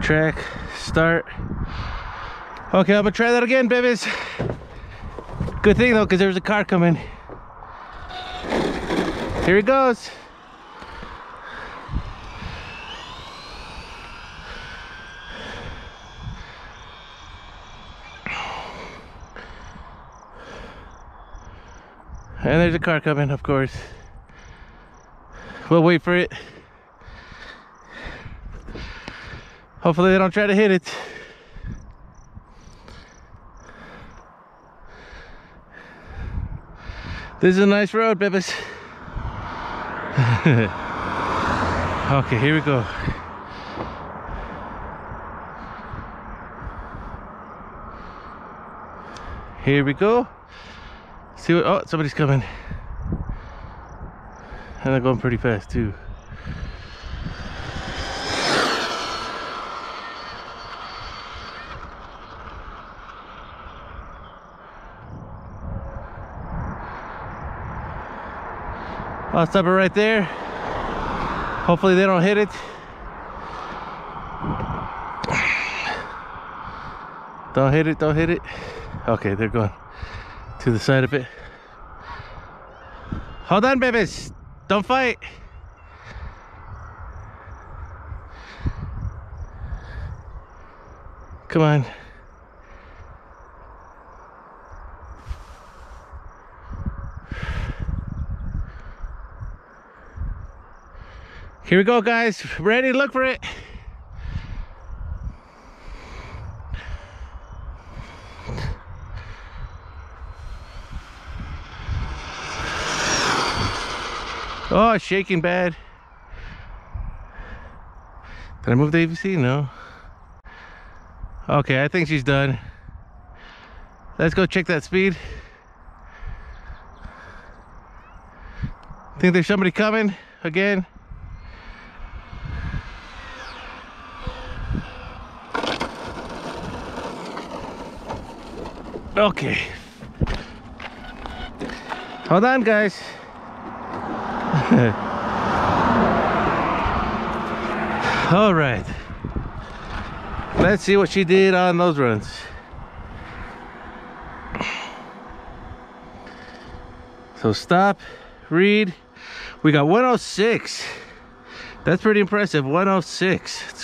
track, start. Okay, I'm gonna try that again, babies. Good thing though, because there's a car coming. Here he goes. And there's a car coming, of course. We'll wait for it. Hopefully they don't try to hit it. This is a nice road, babies. okay, here we go. Here we go. See what, oh, somebody's coming. And they're going pretty fast too. I'll stop it right there. Hopefully they don't hit it. Don't hit it, don't hit it. Okay, they're going to the side of it. Hold on, babies. Don't fight. Come on. Here we go, guys. Ready? Look for it. Oh, it's shaking bad. Did I move the AVC? No. Okay, I think she's done. Let's go check that speed. Think there's somebody coming again. Okay. Hold on, guys. All right. Let's see what she did on those runs. So stop, read. We got 106. That's pretty impressive. 106.